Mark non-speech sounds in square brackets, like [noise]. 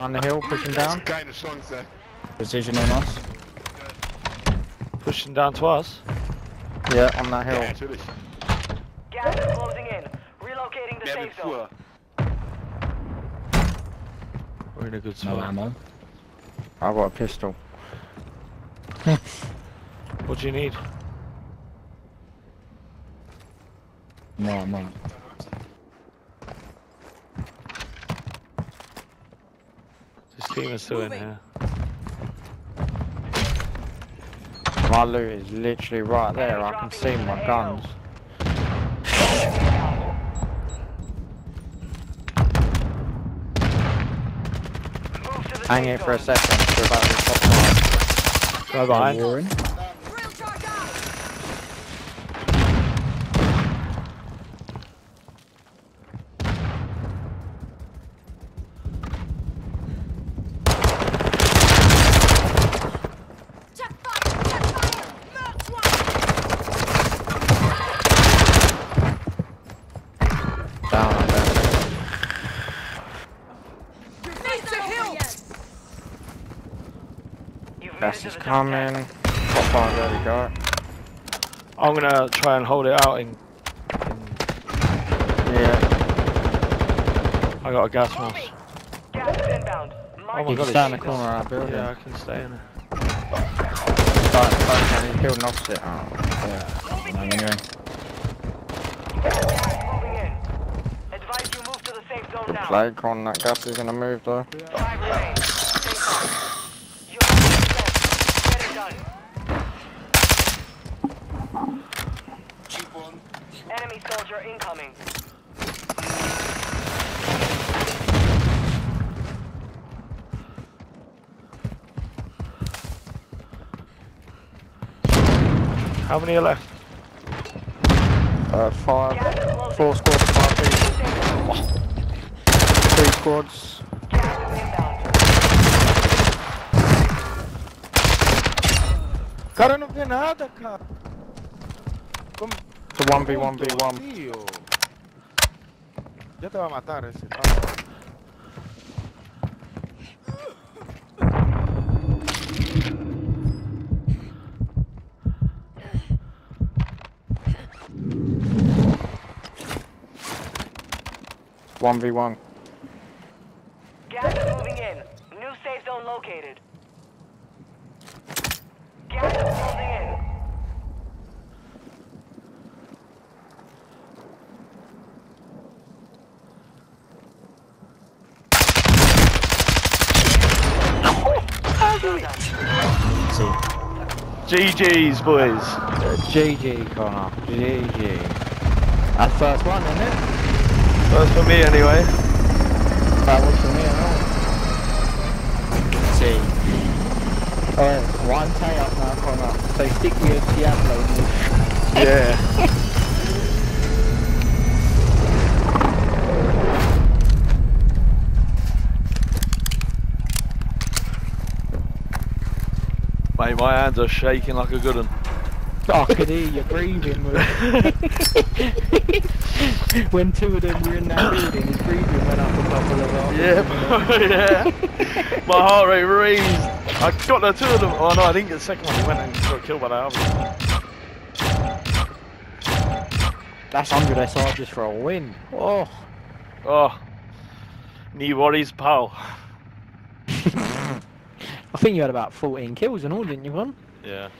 On the hill, pushing down. Keine Chance. Precision on us. Pushing down to us. Yeah, on that hill. natürlich. Gas is closing in. Relocating the Wer safe zone. We're in a good spot. No ammo. I've got a pistol. [laughs] What do you need? No, I'm team is still in here. My loot is literally right there. I can see my guns. Move to the Hang safe here for a second. We're about to top Go behind. Warren. Check fire! Check fire! Marked one! Down on there. Face the hill! You've made Gas it is coming. 10. Top five, there we go. I'm gonna try and hold it out in. in Yeah. I got a gas mask. Gas is inbound. Mark Oh my You God, can stay in the corner of that building. Yeah, I can stay in it. Start, start, he's building opposite. Oh, yeah. No, anyway. Gas moving in. Advise you move to the safe zone Good now. play, Con. That gas is gonna move though. Five remain. Stay calm. You have the results. Get it done. Enemy soldier incoming. How many are left? Uh, five. Four squads, five people. Three squads. Gas is inbound. Cara, não vê nada, cara. Como... It's a 1v1v1. Tío. Ya te va a matar ese. One v one. Gas is moving in. New safe zone located. GG's, boys. GG, Conor. GG. That's first one, isn't it? First for me, anyway. That was for me, I See. Alright, one tie up now, Conor. So stick with your Diablo. Yeah. [laughs] Mate, my hands are shaking like a good one. I could hear you breathing. [laughs] when two of them were in that building, his breathing went up a couple of hours. Yeah, [laughs] yeah. My heart rate raised. I got the two of them. Oh no, I didn't get the second one. He went and got killed by the other. That's 100 SR just for a win. Oh. Oh. Knee worries, pal. [laughs] I think you had about 14 kills and all, didn't you, one? Yeah.